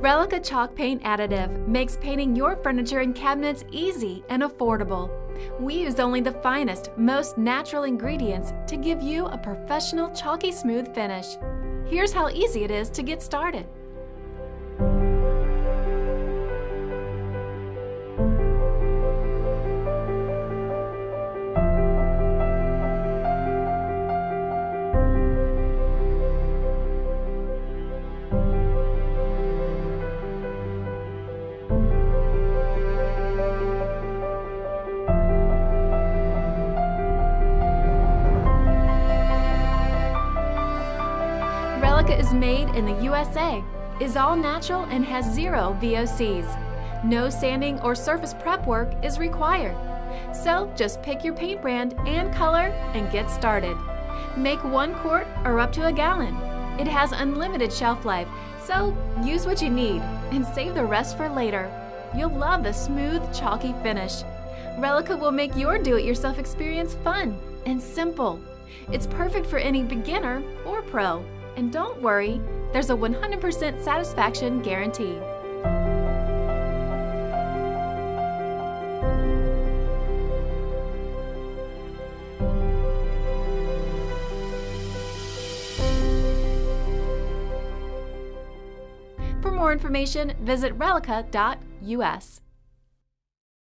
Relica Chalk Paint Additive makes painting your furniture and cabinets easy and affordable. We use only the finest, most natural ingredients to give you a professional chalky smooth finish. Here's how easy it is to get started. Relica is made in the USA, is all natural and has zero VOCs. No sanding or surface prep work is required. So just pick your paint brand and color and get started. Make one quart or up to a gallon. It has unlimited shelf life, so use what you need and save the rest for later. You'll love the smooth, chalky finish. Relica will make your do-it-yourself experience fun and simple. It's perfect for any beginner or pro. And don't worry, there's a 100% satisfaction guarantee. For more information, visit relica.us.